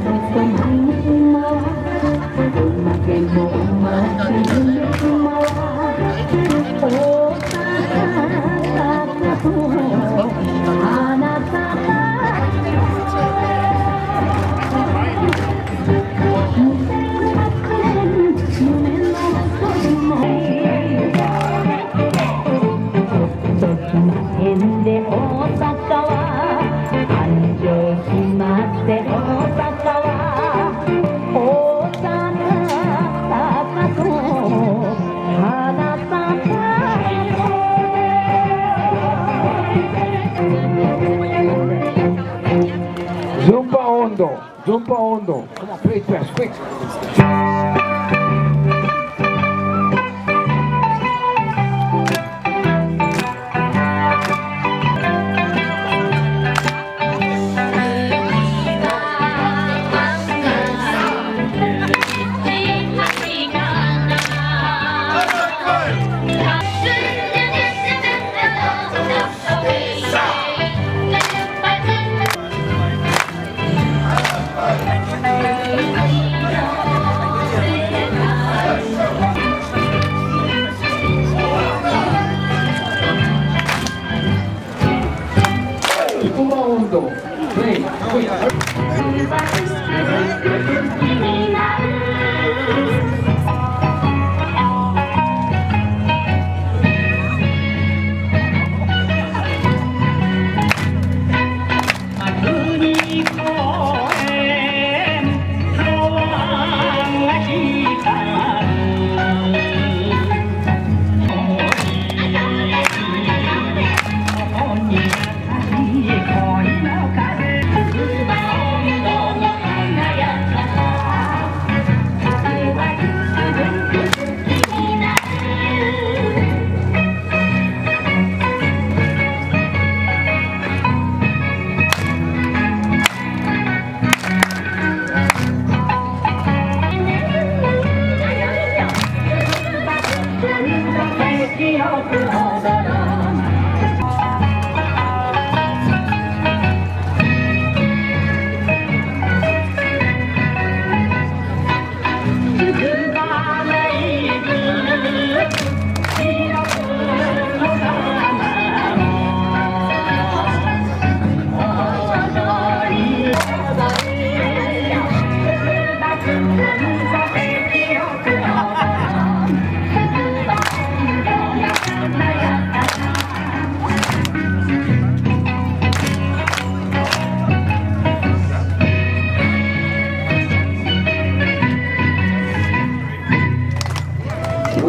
Vẫn. Jumpa hondo. Come on, play fast, quick.